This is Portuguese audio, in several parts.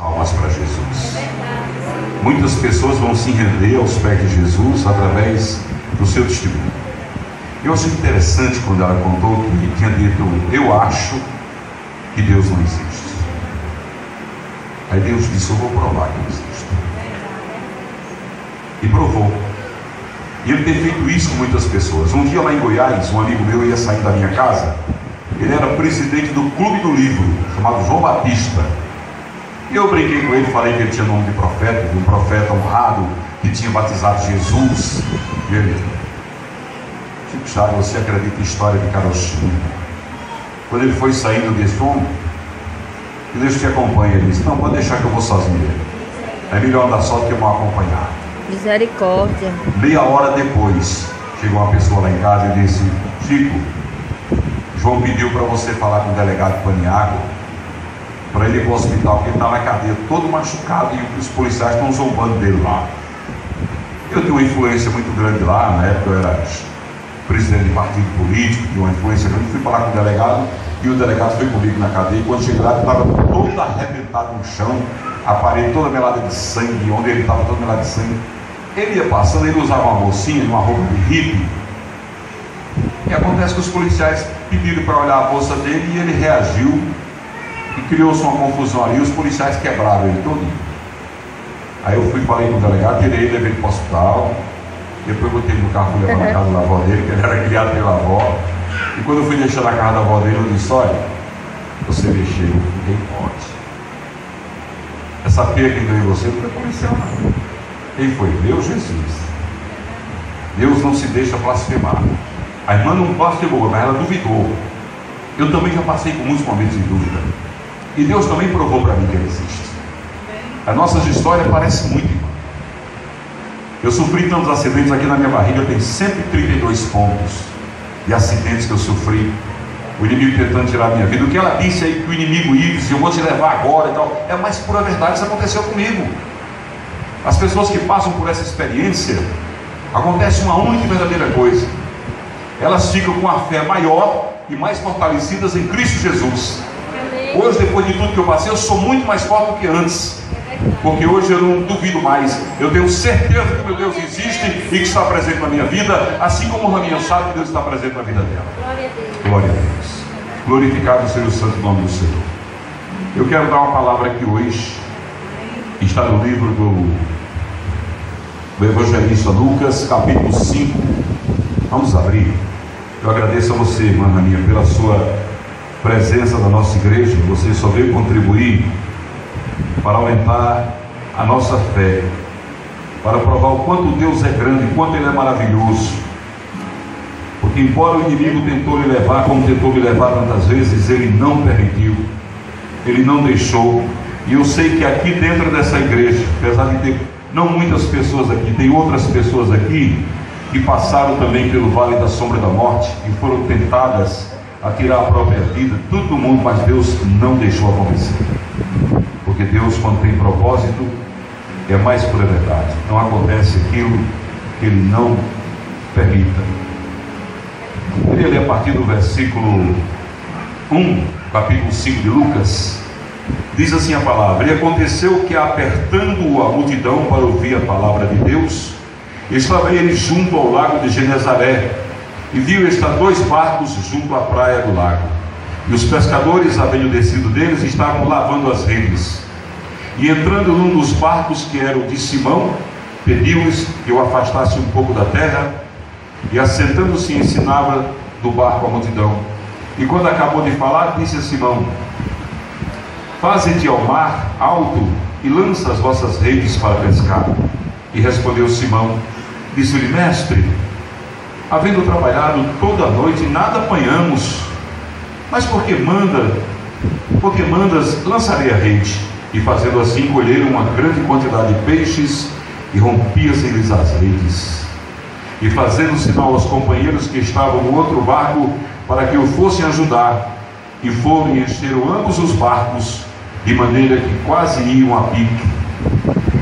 almas para Jesus. Muitas pessoas vão se render aos pés de Jesus através do seu testemunho. Eu achei interessante quando ela contou que tinha dito: Eu acho que Deus não existe. Aí Deus disse: Eu vou provar que existe. E provou. E ele tem feito isso com muitas pessoas. Um dia lá em Goiás, um amigo meu ia sair da minha casa. Ele era presidente do Clube do Livro, chamado João Batista. E eu brinquei com ele, falei que ele tinha nome de profeta, de um profeta honrado, que tinha batizado Jesus. E ele, Chico Chaves, você acredita em história de carochinha? Quando ele foi saindo desse homem, que Deus te acompanha, ele disse, não, pode deixar que eu vou sozinho. É melhor andar só do que eu vou acompanhar. Misericórdia. Meia hora depois, chegou uma pessoa lá em casa e disse, Chico, João pediu para você falar com o delegado Paniago, para ele ir para o hospital, porque ele está na cadeia todo machucado e os policiais estão zombando dele lá. Eu tenho uma influência muito grande lá, na época eu era presidente de partido político, tinha uma influência grande, fui falar com o delegado e o delegado foi comigo na cadeia. E quando cheguei lá, ele estava todo arrebentado no chão, a parede toda melada de sangue, onde ele estava todo melado de sangue. Ele ia passando, ele usava uma mocinha, uma roupa de hippie. E acontece que os policiais pediram para olhar a bolsa dele e ele reagiu e criou-se uma confusão ali. Os policiais quebraram ele todo. Aí eu fui falei com o delegado, tirei ele, levei ele para o hospital. Depois botei no carro, fui levar na casa da avó dele, que ele era criado pela avó. E quando eu fui deixar na casa da avó dele, eu disse: Olha, você mexeu, ninguém pode. Essa feia que deu em você não foi policial, não. Quem foi? Deus Jesus. Deus não se deixa blasfemar. A irmã não blasfemou, mas ela duvidou. Eu também já passei por muitos momentos de dúvida. E Deus também provou para mim que Ele existe. As nossas histórias parecem muito. Eu sofri tantos acidentes aqui na minha barriga, tem 132 pontos de acidentes que eu sofri. O inimigo tentando tirar a minha vida. O que ela disse aí que o inimigo ia, eu vou te levar agora e tal, é a mais pura verdade, isso aconteceu comigo. As pessoas que passam por essa experiência, acontece uma única e verdadeira coisa. Elas ficam com a fé maior e mais fortalecidas em Cristo Jesus. Hoje, depois de tudo que eu passei, eu sou muito mais forte do que antes. Porque hoje eu não duvido mais. Eu tenho certeza que meu Deus existe e que está presente na minha vida, assim como a minha sabe que Deus está presente na vida dela. Glória a Deus. Glorificado seja o santo nome do Senhor. Eu quero dar uma palavra aqui hoje. Está no livro do, do Evangelista Lucas, capítulo 5. Vamos abrir. Eu agradeço a você, irmã Raninha, pela sua presença na nossa igreja. Você só veio contribuir para aumentar a nossa fé, para provar o quanto Deus é grande, o quanto Ele é maravilhoso. Porque, embora o inimigo tentou lhe levar, como tentou me levar tantas vezes, Ele não permitiu, Ele não deixou. E eu sei que aqui dentro dessa igreja, apesar de ter não muitas pessoas aqui, tem outras pessoas aqui que passaram também pelo vale da sombra da morte e foram tentadas a tirar a própria vida, todo mundo, mas Deus não deixou acontecer. Porque Deus, quando tem propósito, é mais pura verdade. Não acontece aquilo que Ele não permita. Eu queria ler a partir do versículo 1, capítulo 5 de Lucas. Diz assim a palavra: E aconteceu que, apertando a multidão para ouvir a palavra de Deus, estava ele junto ao lago de Genezaré, e viu estar dois barcos junto à praia do lago. E os pescadores, havendo descido deles, estavam lavando as redes. E entrando num dos barcos que era o de Simão, pediu-lhes que o afastasse um pouco da terra, e assentando-se ensinava do barco a multidão. E quando acabou de falar, disse a Simão: Faze-te ao mar alto e lança as vossas redes para pescar. E respondeu Simão: Disse-lhe, mestre, havendo trabalhado toda a noite, nada apanhamos. Mas porque manda, porque mandas, lançarei a rede. E fazendo assim, colheram uma grande quantidade de peixes e rompia-se-lhes as redes. E fazendo sinal aos companheiros que estavam no outro barco, para que o fossem ajudar, e foram e encheram ambos os barcos, de maneira que quase iam a pique.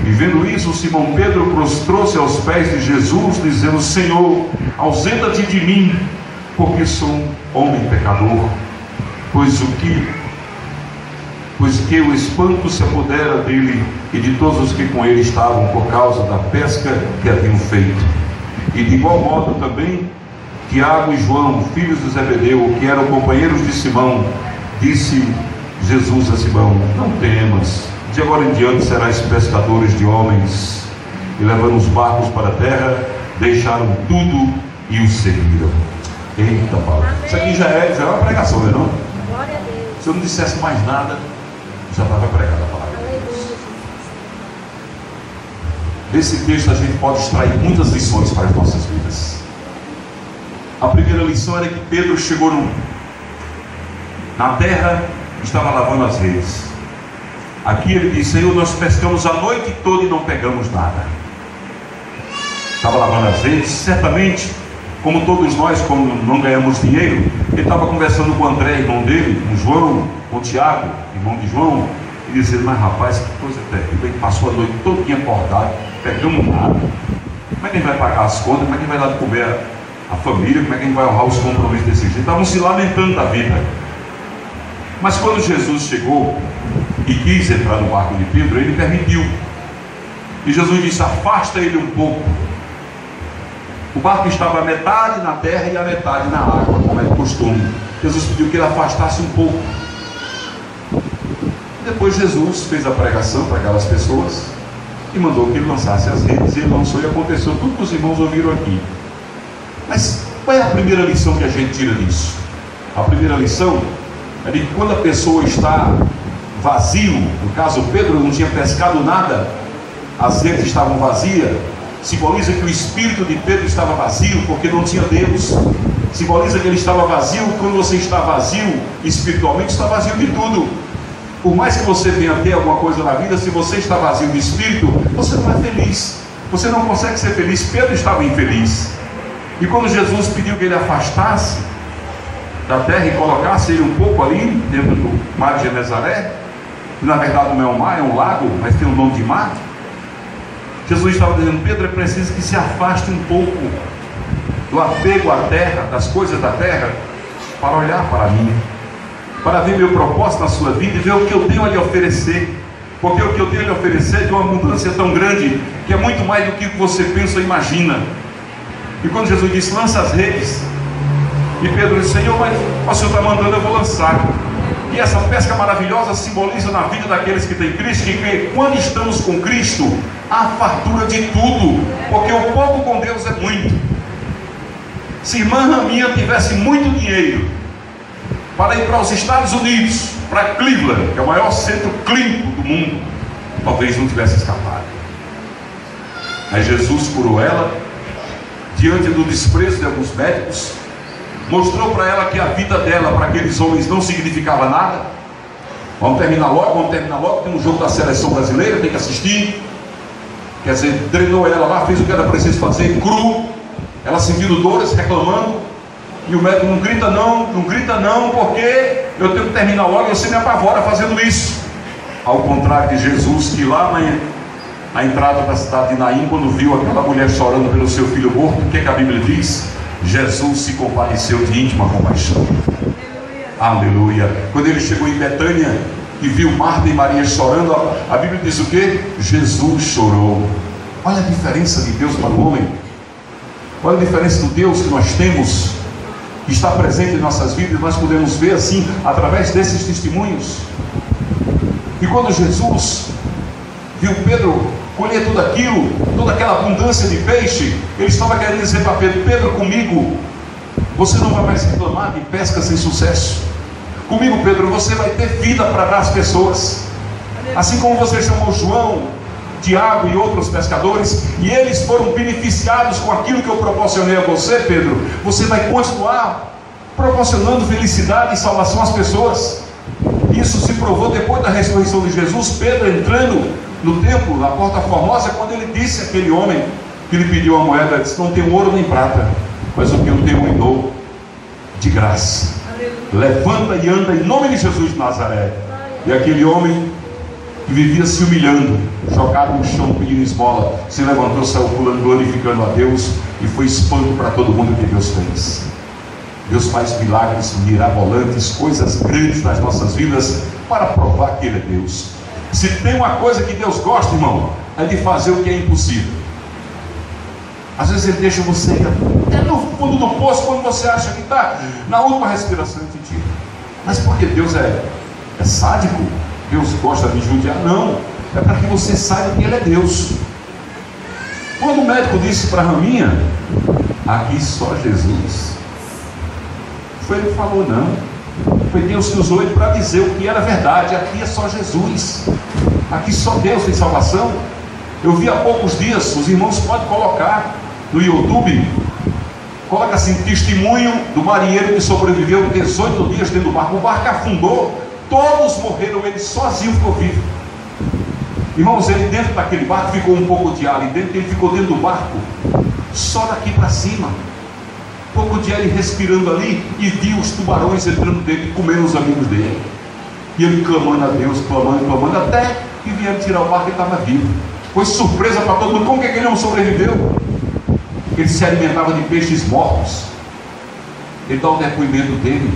E vendo isso, Simão Pedro prostrou-se aos pés de Jesus, dizendo: Senhor, ausenta-te de mim, porque sou um homem pecador. Pois o que pois que o espanto se apodera dele e de todos os que com ele estavam por causa da pesca que haviam feito. E de igual modo também Tiago e João, filhos de Zebedeu, que eram companheiros de Simão, disse Jesus a Simão: Não temas, de agora em diante serás pescadores de homens. E levando os barcos para a terra, deixaram tudo e o seguiram. Eita, Paulo. Isso aqui já é, já é uma pregação, não é não? Se eu não dissesse mais nada, já estava pregada a palavra de Deus. Desse texto a gente pode extrair muitas lições para as nossas vidas. A primeira lição era que Pedro chegou no, na terra e estava lavando as redes. Aqui ele disse: Senhor, nós pescamos a noite toda e não pegamos nada. Estava lavando as redes, certamente, como todos nós, quando não ganhamos dinheiro, ele estava conversando com o André, irmão dele, com João, com o Tiago, irmão de João, e dizendo: Mas rapaz, que coisa terrível, ele passou a noite toda acordado, pegamos nada. Como é que ele vai pagar as contas? Como é que ele vai dar de comer a família? Como é que ele vai honrar os compromissos desse jeito? Estavam se lamentando da vida. Mas quando Jesus chegou e quis entrar no barco de Pedro, ele permitiu. E Jesus disse: Afasta ele um pouco. O barco estava a metade na terra e a metade na água, como é costume. Jesus pediu que ele afastasse um pouco. Depois Jesus fez a pregação para aquelas pessoas e mandou que ele lançasse as redes. Ele lançou e aconteceu tudo que os irmãos ouviram aqui. Mas qual é a primeira lição que a gente tira disso? A primeira lição é de que quando a pessoa está vazio, no caso Pedro não tinha pescado nada, as redes estavam vazias, simboliza que o espírito de Pedro estava vazio porque não tinha Deus. Simboliza que ele estava vazio, quando você está vazio espiritualmente, está vazio de tudo. Por mais que você venha ter alguma coisa na vida, se você está vazio de espírito, você não é feliz. Você não consegue ser feliz. Pedro estava infeliz. E quando Jesus pediu que ele afastasse da terra e colocasse ele um pouco ali, dentro do mar de Genezaré, na verdade não é um mar, é um lago, mas tem o nome de mar. Jesus estava dizendo, Pedro, é preciso que se afaste um pouco do apego à terra, das coisas da terra, para olhar para mim, para ver meu propósito na sua vida e ver o que eu tenho a lhe oferecer. Porque o que eu tenho a lhe oferecer é de uma abundância tão grande que é muito mais do que você pensa ou imagina. E quando Jesus disse, lança as redes, e Pedro disse, Senhor, mas o Senhor está mandando, eu vou lançar. E essa pesca maravilhosa simboliza na vida daqueles que têm Cristo, que quando estamos com Cristo, há fartura de tudo, porque o pouco com Deus é muito. Se irmã Raminha tivesse muito dinheiro para ir para os Estados Unidos, para Cleveland, que é o maior centro clínico do mundo, talvez não tivesse escapado. Mas Jesus curou ela, diante do desprezo de alguns médicos, mostrou para ela que a vida dela, para aqueles homens, não significava nada. Vamos terminar logo, vamos terminar logo. Tem um jogo da seleção brasileira, tem que assistir. Quer dizer, treinou ela lá, fez o que era preciso fazer, cru. Ela sentindo dores, reclamando. E o médico não grita não, não grita não, porque eu tenho que terminar logo e você me apavora fazendo isso. Ao contrário de Jesus, que lá na, na entrada da cidade de Naim, quando viu aquela mulher chorando pelo seu filho morto, o que, é que a Bíblia diz? Jesus se compadeceu de íntima compaixão. Aleluia. Quando ele chegou em Betânia e viu Marta e Maria chorando, a Bíblia diz o que? Jesus chorou. Olha a diferença de Deus para o homem. Olha a diferença do Deus que nós temos, que está presente em nossas vidas, nós podemos ver assim, através desses testemunhos. E quando Jesus viu Pedro colher tudo aquilo, toda aquela abundância de peixe, ele estava querendo dizer para Pedro: Pedro, comigo, você não vai mais reclamar de pesca sem sucesso. Comigo, Pedro, você vai ter vida para dar às pessoas. Assim como você chamou João, Tiago e outros pescadores, e eles foram beneficiados com aquilo que eu proporcionei a você, Pedro, você vai continuar proporcionando felicidade e salvação às pessoas. Isso se provou depois da ressurreição de Jesus, Pedro entrando no templo, na porta formosa, quando ele disse àquele homem que lhe pediu a moeda, disse, não tenho ouro nem prata, mas o que eu tenho eu dou de graça. Levanta e anda em nome de Jesus de Nazaré. E aquele homem que vivia se humilhando, jogado no chão pedindo esmola, se levantou, saiu pulando, glorificando a Deus e foi espanto para todo mundo que Deus fez. Deus faz milagres mirabolantes, coisas grandes nas nossas vidas, para provar que Ele é Deus. Se tem uma coisa que Deus gosta, irmão, é de fazer o que é impossível. Às vezes Ele deixa você até no fundo do poço, quando você acha que está na última respiração de ti. Mas porque Deus é, é sádico? Deus gosta de judiar? Não. É para que você saiba que Ele é Deus. Quando o médico disse para a Raminha, aqui só Jesus. Foi ele que falou, não. Foi Deus que usou ele para dizer o que era verdade. Aqui é só Jesus. Aqui só Deus tem salvação. Eu vi há poucos dias, os irmãos podem colocar no YouTube, coloca assim, testemunho do marinheiro que sobreviveu 18 dias dentro do barco. O barco afundou, todos morreram, ele sozinho ficou vivo. Irmãos, ele dentro daquele barco ficou um pouco de ar, e dentro ele ficou dentro do barco, só daqui para cima. Pouco de ar ele respirando ali e viu os tubarões entrando dele comendo os amigos dele. E ele clamando a Deus, clamando, clamando, até que vieram tirar o barco e estava vivo. Foi surpresa para todo mundo. Como que, é que ele não sobreviveu? Ele se alimentava de peixes mortos. Ele dá o depoimento dele,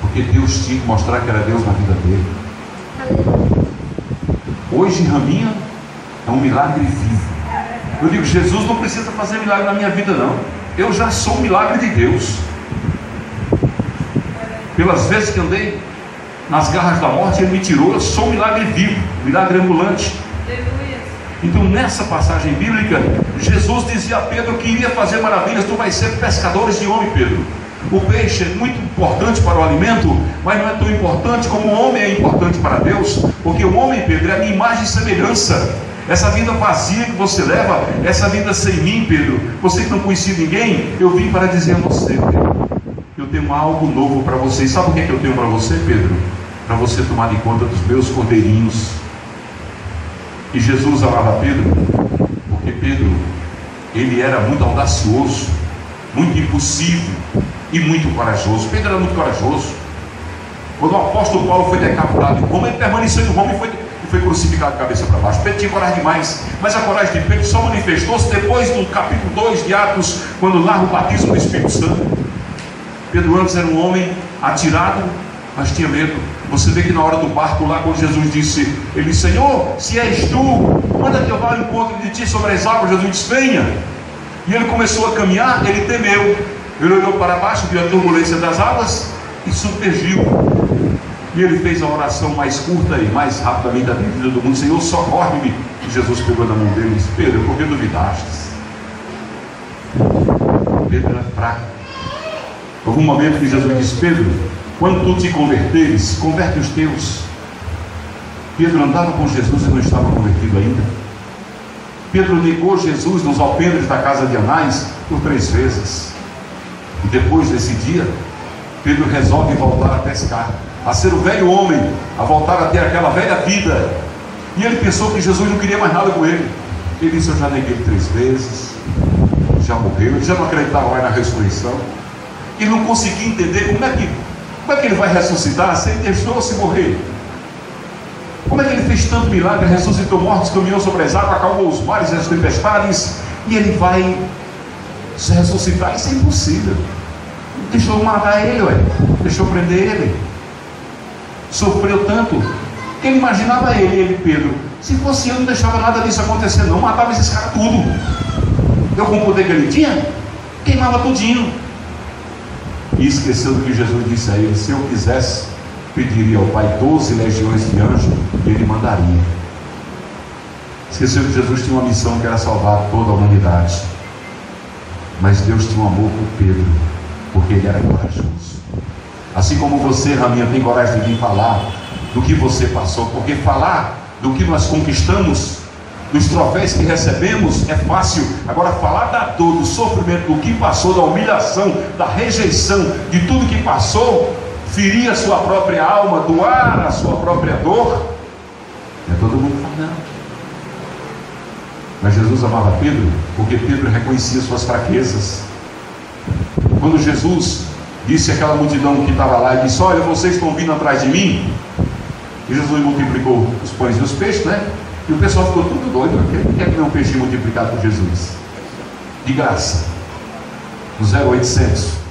porque Deus tinha que mostrar que era Deus na vida dele. Hoje, Raminha é um milagre vivo. Eu digo, Jesus não precisa fazer milagre na minha vida, não. Eu já sou um milagre de Deus. Pelas vezes que andei nas garras da morte, Ele me tirou. Eu sou um milagre vivo, milagre ambulante. Então, nessa passagem bíblica, Jesus dizia a Pedro que iria fazer maravilhas. Tu vais ser pescadores de homem, Pedro. O peixe é muito importante para o alimento, mas não é tão importante como o homem é importante para Deus, porque o homem, Pedro, é a minha imagem e semelhança. Essa vida vazia que você leva, essa vida sem mim, Pedro, você que não conhecia ninguém, eu vim para dizer a você, Pedro, eu tenho algo novo para você. E sabe o que, é que eu tenho para você, Pedro? Para você tomar de conta dos meus cordeirinhos. E Jesus amava Pedro, porque Pedro, ele era muito audacioso, muito impossível e muito corajoso. Pedro era muito corajoso. Quando o apóstolo Paulo foi decapitado em Roma, ele permaneceu em Roma e foi, foi crucificado cabeça para baixo. Pedro tinha coragem demais, mas a coragem de Pedro só manifestou-se depois do capítulo 2 de Atos, quando narra o batismo do Espírito Santo. Pedro antes era um homem atirado, mas tinha medo. Você vê que na hora do barco lá, quando Jesus disse, ele Senhor, se és tu, manda que eu vá ao encontro de ti sobre as águas. Jesus disse, venha. E ele começou a caminhar, ele temeu. Ele olhou para baixo, viu a turbulência das águas e submergiu. E ele fez a oração mais curta e mais rapidamente da vida do mundo: Senhor, socorre-me. E Jesus pegou na mão dele e disse: Pedro, por que duvidaste? Pedro era fraco. Houve um momento que Jesus disse: Pedro, quando tu te converteres, converte os teus. Pedro andava com Jesus e não estava convertido ainda. Pedro negou Jesus nos alpendres da casa de Anás por três vezes. E depois desse dia, Pedro resolve voltar a pescar, a ser o velho homem, a voltar a ter aquela velha vida. E ele pensou que Jesus não queria mais nada com ele. Ele disse: Eu já neguei três vezes, já morreu, ele já não acreditava mais na ressurreição. Ele não conseguia entender como é que, como é que ele vai ressuscitar se ele deixou-se morrer. Como é que ele fez tanto milagre, ressuscitou mortos, caminhou sobre as águas, acalmou os mares e as tempestades, e ele vai se ressuscitar? Isso é impossível. Deixou matar ele, ué. deixou prender ele. Sofreu tanto que ele imaginava ele, ele, Pedro. Se fosse eu, não deixava nada disso acontecer, não. Matava esses caras tudo. Eu, com o poder que ele tinha, queimava tudinho. E esqueceu do que Jesus disse a ele: se eu quisesse, pediria ao Pai doze legiões de anjos e ele mandaria. Esqueceu que Jesus tinha uma missão que era salvar toda a humanidade. Mas Deus tinha um amor por Pedro, porque ele era corajoso. Assim como você, Raminha, tem coragem de vir falar do que você passou, porque falar do que nós conquistamos, dos troféus que recebemos, é fácil. Agora, falar da dor, do sofrimento, do que passou, da humilhação, da rejeição, de tudo que passou, ferir a sua própria alma, doar a sua própria dor, é todo mundo fala, não. Mas Jesus amava Pedro porque Pedro reconhecia suas fraquezas. Quando Jesus disse àquela multidão que estava lá, e disse: Olha, vocês estão vindo atrás de mim. E Jesus multiplicou os pães e os peixes, né? E o pessoal ficou tudo doido. Quem quer comer um peixe multiplicado por Jesus? De graça. No 0800.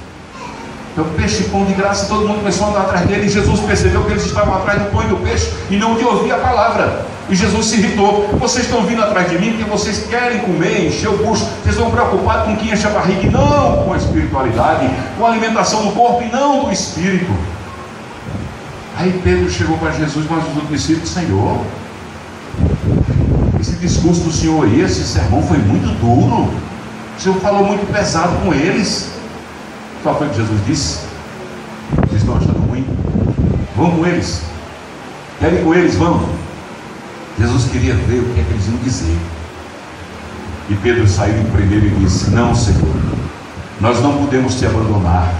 Então, peixe e pão de graça, todo mundo começou a andar atrás dele. E Jesus percebeu que eles estavam atrás do pão e do peixe e não de ouvir a palavra. E Jesus se irritou. Vocês estão vindo atrás de mim porque vocês querem comer, encher o bucho. Vocês estão preocupados com quem enche a barriga e não com a espiritualidade, com a alimentação do corpo e não do espírito. Aí Pedro chegou para Jesus, mas os discípulos, Senhor, esse discurso do Senhor aí, esse sermão foi muito duro. O Senhor falou muito pesado com eles. Qual foi que Jesus disse? Vocês estão achando ruim? Vamos com eles. Querem com eles, vamos. Jesus queria ver o que é que eles iam dizer. E Pedro saiu em primeiro e disse: Não, Senhor, nós não podemos te abandonar,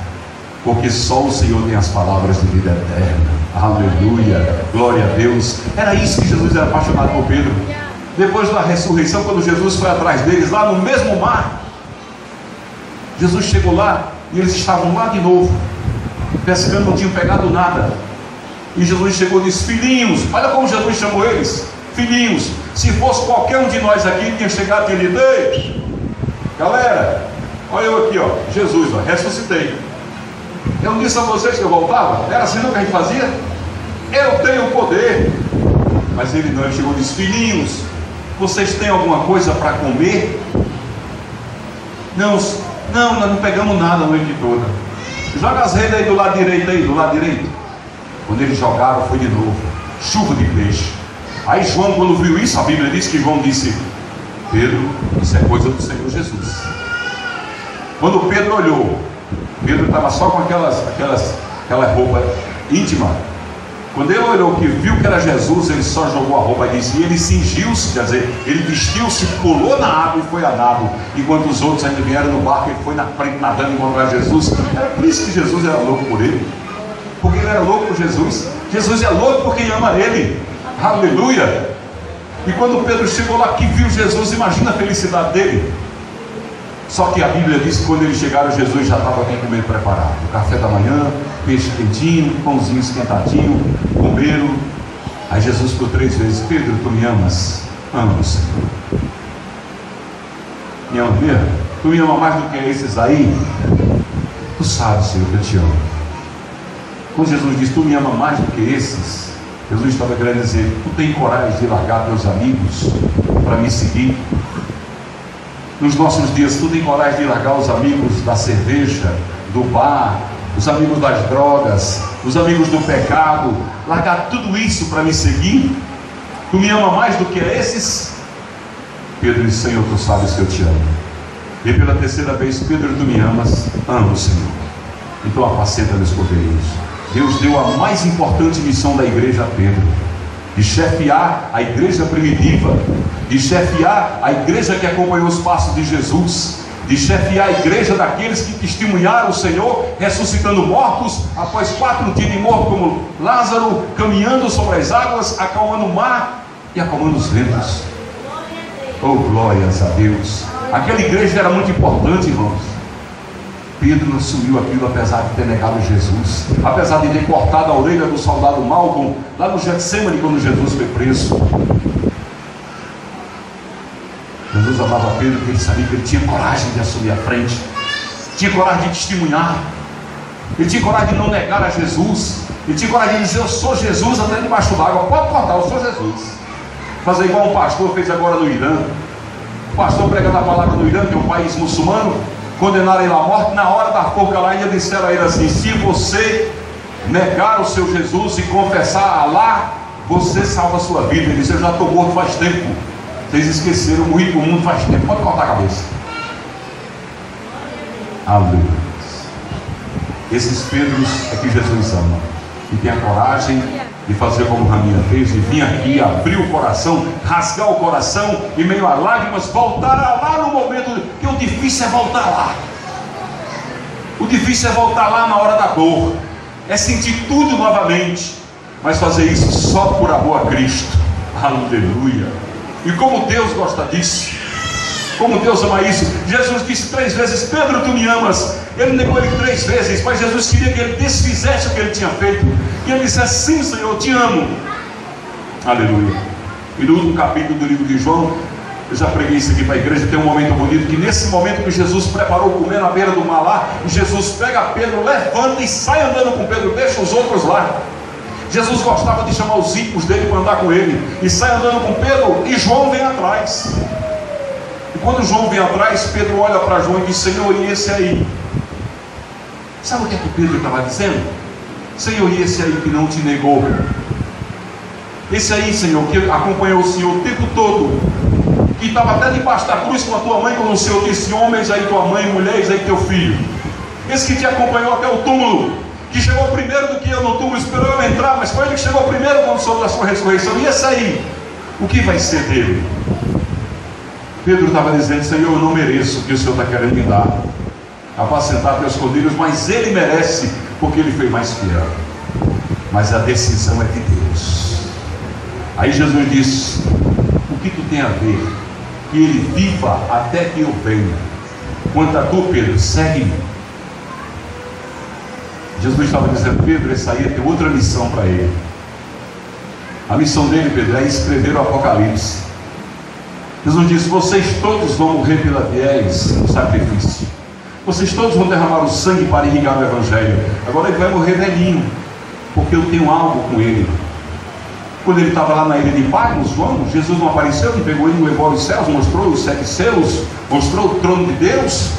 porque só o Senhor tem as palavras de vida eterna. Aleluia, glória a Deus. Era isso que Jesus era apaixonado por Pedro. Depois da ressurreição, quando Jesus foi atrás deles, lá no mesmo mar, Jesus chegou lá e eles estavam lá de novo, pescando, não tinham pegado nada. E Jesus chegou e disse: Filhinhos, olha como Jesus chamou eles: Filhinhos, se fosse qualquer um de nós aqui, tinha chegado e ele, ei, galera, olha eu aqui, ó, Jesus, ó, ressuscitei. Eu não disse a vocês que eu voltava? Era assim não que a gente fazia? Eu tenho poder. Mas ele não, ele chegou e disse: Filhinhos, vocês têm alguma coisa para comer? Não, não, nós não pegamos nada a noite toda. Joga as redes aí do lado direito aí, do lado direito. Quando eles jogaram, foi de novo. Chuva de peixe. Aí João, quando viu isso, a Bíblia diz que João disse: Pedro, isso é coisa do Senhor Jesus. Quando Pedro olhou, Pedro estava só com aquelas, aquelas, aquela roupa íntima. Quando ele olhou que viu que era Jesus, ele só jogou a roupa e disse, e ele cingiu-se, quer dizer, ele vestiu-se, pulou na água e foi a nado, enquanto os outros ainda vieram no barco, ele foi na frente nadando encontrar Jesus. Era por isso que Jesus era louco por ele, porque ele era louco por Jesus. Jesus é louco por quem ama ele. Aleluia! E quando Pedro chegou lá que viu Jesus, imagina a felicidade dele. Só que a Bíblia diz que quando eles chegaram, Jesus já estava com comer preparado. Café da manhã, peixe quentinho, pãozinho esquentadinho, comeram. Aí Jesus ficou três vezes: Pedro, tu me amas? Amo, Senhor. Me ama mesmo? Tu me ama mais do que esses aí? Tu sabes, Senhor, que eu te amo. Quando Jesus diz: Tu me ama mais do que esses, Jesus estava querendo dizer: Tu tem coragem de largar teus amigos para me seguir? Nos nossos dias, tu tem coragem de largar os amigos da cerveja, do bar, os amigos das drogas, os amigos do pecado, largar tudo isso para me seguir? Tu me ama mais do que esses? Pedro disse: Senhor, tu sabes que eu te amo. E pela terceira vez, Pedro, tu me amas? Amo, Senhor. Então apacenta meus cordeiros. Deus deu a mais importante missão da igreja a Pedro, de chefiar a igreja primitiva, de chefiar a igreja que acompanhou os passos de Jesus, de chefiar a igreja daqueles que testemunharam o Senhor ressuscitando mortos após quatro dias de morto, como Lázaro, caminhando sobre as águas, acalmando o mar e acalmando os ventos. Oh, glórias a Deus! Aquela igreja era muito importante, irmãos. Pedro assumiu aquilo apesar de ter negado Jesus, apesar de ter cortado a orelha do soldado Malcolm lá no Getsemane quando Jesus foi preso. Jesus amava Pedro porque ele sabia que ele tinha coragem de assumir a frente, tinha coragem de testemunhar, ele tinha coragem de não negar a Jesus, ele tinha coragem de dizer: Eu sou Jesus até debaixo d'água. Pode cortar, eu sou Jesus. Fazer igual um pastor fez agora no Irã. O pastor pregando a palavra no Irã, que é um país muçulmano, condenaram ele à morte. Na hora da forca lá, ainda disseram a ele assim: Se você negar o seu Jesus e confessar a Allah, você salva a sua vida. Ele disse: Eu já estou morto faz tempo. Vocês esqueceram, o mundo faz tempo. Pode cortar a cabeça. Aleluia. Esses Pedros é que Jesus ama. E tem a coragem de fazer como Raminha fez, de vir aqui, abrir o coração, rasgar o coração e meio a lágrimas, voltar lá no momento, que o difícil é voltar lá. O difícil é voltar lá na hora da dor, é sentir tudo novamente, mas fazer isso só por amor a Cristo. Aleluia. E como Deus gosta disso, como Deus ama isso. Jesus disse três vezes: Pedro, tu me amas. Ele negou ele três vezes, mas Jesus queria que ele desfizesse o que ele tinha feito. E ele disse: Sim, Senhor, eu te amo. Aleluia. E no último capítulo do livro de João, Eu já preguei isso aqui para a igreja, tem um momento bonito, que nesse momento que Jesus preparou comer na beira do mar lá, Jesus pega Pedro, levanta e sai andando com Pedro, deixa os outros lá. Jesus gostava de chamar os ímpios dele para andar com ele, e sai andando com Pedro, e João vem atrás. E quando João vem atrás, Pedro olha para João e diz: Senhor, e esse aí? Sabe o que é que Pedro estava dizendo? Senhor, e esse aí que não te negou? Esse aí, Senhor, que acompanhou o Senhor o tempo todo, que estava até debaixo da cruz com a tua mãe, quando o Senhor disse: Homens aí tua mãe, mulheres aí teu filho. Esse que te acompanhou até o túmulo, que chegou primeiro do que eu no túmulo, esperou eu entrar, mas foi ele que chegou primeiro quando soube da sua ressurreição. E esse aí, o que vai ser dele? Pedro estava dizendo: Senhor, eu não mereço o que o Senhor está querendo me dar. Apacentar teus cordeiros, mas ele merece, porque ele foi mais fiel. Mas a decisão é de Deus. Aí Jesus disse: O que tu tem a ver? Que ele viva até que eu venha. Quanto a tu, Pedro, segue-me. Jesus estava dizendo: Pedro, essa aí tem outra missão para ele. A missão dele, Pedro, é escrever o Apocalipse. Jesus disse: Vocês todos vão morrer pela fiéis no sacrifício. Vocês todos vão derramar o sangue para irrigar o Evangelho. Agora ele vai morrer velhinho, porque eu tenho algo com ele. Quando ele estava lá na ilha de Patmos, João, Jesus não apareceu, ele pegou ele, levou aos céus, mostrou os sete selos, mostrou o trono de Deus.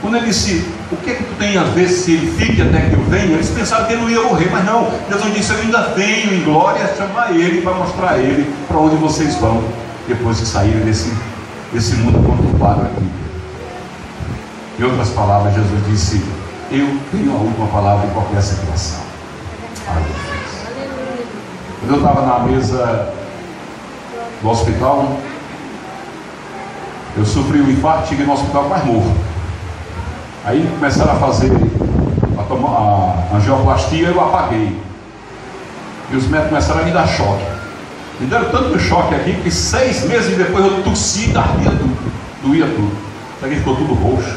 Quando ele disse, o que é que tu tem a ver se ele fique até que eu venha? Eles pensaram que ele não ia morrer, mas não. Jesus disse, eu ainda venho em glória chamar ele para mostrar a ele para onde vocês vão, depois que saírem desse, desse mundo conturbado aqui. Em outras palavras, Jesus disse, eu tenho a última palavra em qualquer situação. Quando eu estava na mesa do hospital, eu sofri um infarto, cheguei no hospital quase morro. Aí começaram a fazer a, tomar, a angioplastia, eu apaguei. E os médicos começaram a me dar choque. Me deram tanto choque aqui que seis meses depois eu tossi e ardia tudo. Doía tudo. Isso aqui ficou tudo roxo.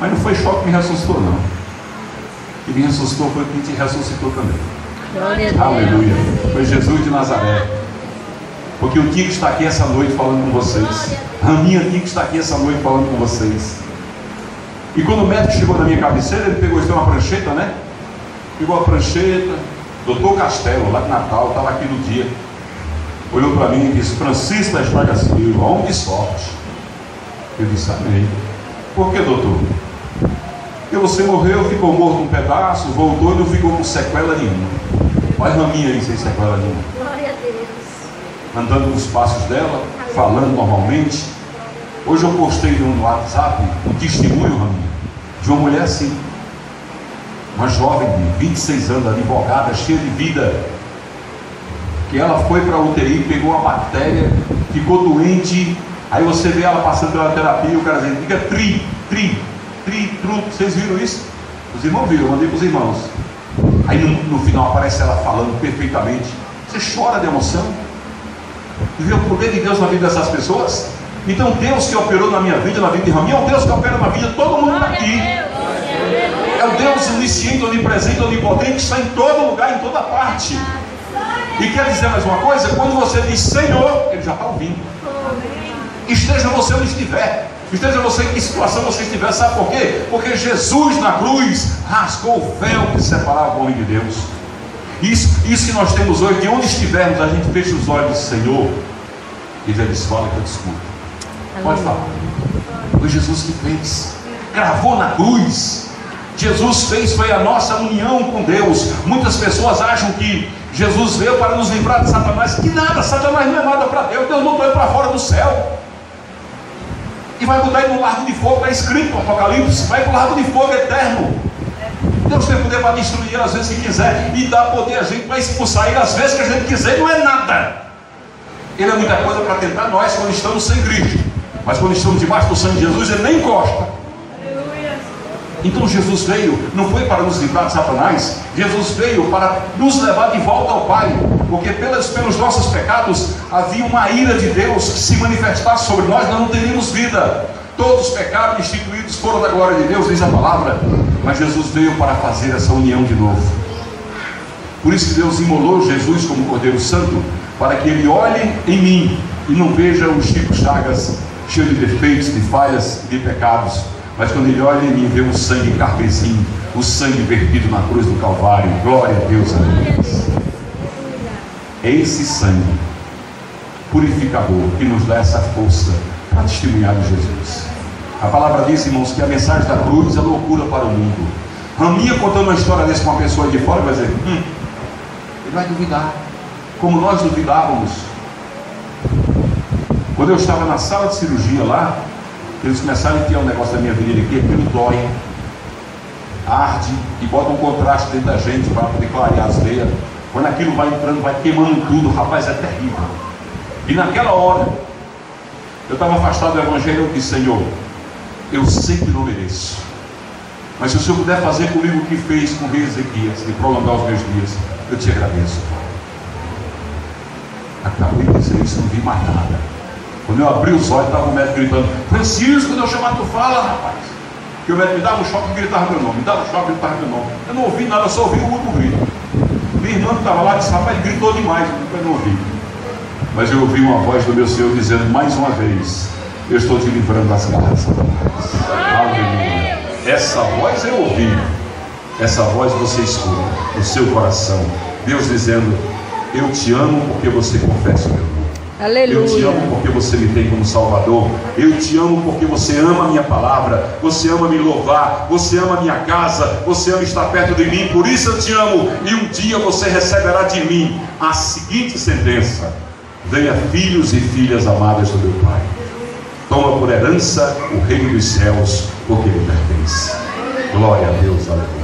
Mas não foi choque que me ressuscitou, não. O que me ressuscitou foi o que te ressuscitou também. Aleluia. Foi Jesus de Nazaré. Porque o Tico está aqui essa noite falando com vocês. A minha Tico está aqui essa noite falando com vocês. E quando o médico chegou na minha cabeceira, ele pegou uma prancheta, né? Pegou a prancheta, doutor Castelo, lá de Natal, estava aqui no dia. Olhou para mim e disse: Francisco da Estraga Silva, homem de sorte. Eu disse: Amém. Por que, doutor? Porque você morreu, ficou morto um pedaço, voltou e não ficou com sequela nenhuma. Olha a Raminha aí sem sequela nenhuma. Glória a Deus. Andando nos passos dela, falando normalmente. Hoje eu postei no WhatsApp um testemunho, Raminha, de uma mulher assim. Uma jovem de 26 anos, advogada, cheia de vida. Que ela foi para a UTI, pegou uma bactéria, ficou doente. Aí você vê ela passando pela terapia o cara dizendo, diga tri, tri, tri, tru. Vocês viram isso? Os irmãos viram, eu mandei para os irmãos. Aí no, no, final aparece ela falando perfeitamente. Você chora de emoção? E vê o poder de Deus na vida dessas pessoas? Então Deus que operou na minha vida, na vida de Raminha, é o Deus que opera na vida de todo mundo aqui. É o Deus onisciente, onipresente, onipotente, que está em todo lugar, em toda parte. E quer dizer mais uma coisa? Quando você diz Senhor, Ele já está ouvindo. Esteja você onde estiver. Esteja você em que situação você estiver, sabe por quê? Porque Jesus na cruz rasgou o véu que separava o homem de Deus. Isso, isso que nós temos hoje, de onde estivermos, a gente fecha os olhos diz, Senhor, e ele diz, fala que eu discuto. Pode falar. Foi Jesus que fez. Gravou na cruz. Jesus fez, foi a nossa união com Deus. Muitas pessoas acham que Jesus veio para nos livrar de Satanás. Que nada, Satanás não é nada para Deus. Deus botou ele para fora do céu e vai botar ele no lago de fogo, está escrito no Apocalipse, vai para o lago de fogo eterno. Deus tem poder para destruir ele às vezes que quiser, e dá poder a gente para expulsar ele às vezes que a gente quiser, não é nada. Ele é muita coisa para tentar nós quando estamos sem Cristo, mas quando estamos debaixo do sangue de Jesus, ele nem encosta. Então Jesus veio, não foi para nos livrar de Satanás, Jesus veio para nos levar de volta ao Pai, porque pelos, pelos nossos pecados havia uma ira de Deus que se manifestasse sobre nós, nós não teríamos vida. Todos os pecados instituídos foram da glória de Deus, diz a palavra, mas Jesus veio para fazer essa união de novo. Por isso que Deus imolou Jesus como Cordeiro Santo, para que ele olhe em mim E não veja o Chico Chagas cheio de defeitos, de falhas, de pecados. Mas quando ele olha em mim, vê um sangue carmesim, o sangue vertido na cruz do Calvário. Glória a Deus, aleluia. É esse sangue purificador que nos dá essa força para testemunhar de Jesus. A palavra diz, irmãos, que a mensagem da cruz é loucura para o mundo. Raminha contando uma história desse com uma pessoa de fora vai dizer, hum, ele vai duvidar, como nós duvidávamos. Quando eu estava na sala de cirurgia lá, eles começaram a enfiar um negócio da minha virilha aqui, aquilo dói, arde e bota um contraste dentro da gente para poder clarear as veias. Quando aquilo vai entrando, vai queimando tudo, rapaz, é terrível. E naquela hora, eu estava afastado do Evangelho, eu disse, Senhor, eu sei que não mereço. Mas se o Senhor puder fazer comigo o que fez com o rei Ezequias, de prolongar os meus dias, eu te agradeço. Acabei de dizer isso, não vi mais nada. Quando eu abri os olhos, estava o médico gritando, Francisco, quando eu chamar, tu fala, rapaz. Que o médico me dava um choque e gritava meu nome, me dava um choque e gritava meu nome. Eu não ouvi nada, só ouvi o último grito. Minha irmã que estava lá disse, rapaz, gritou demais, eu não ouvi. Mas eu ouvi uma voz do meu Senhor dizendo mais uma vez, eu estou te livrando das garras Aleluia. Essa voz eu ouvi. Essa voz você escuta no seu coração. Deus dizendo, eu te amo porque você confessa o meu. Aleluia. Eu te amo porque você me tem como Salvador. Eu te amo porque você ama a minha palavra. Você ama me louvar. Você ama a minha casa. Você ama estar perto de mim. Por isso eu te amo. E um dia você receberá de mim a seguinte sentença: Venha, filhos e filhas amadas do meu Pai. Toma por herança o reino dos céus, porque lhe pertence. Glória a Deus, aleluia.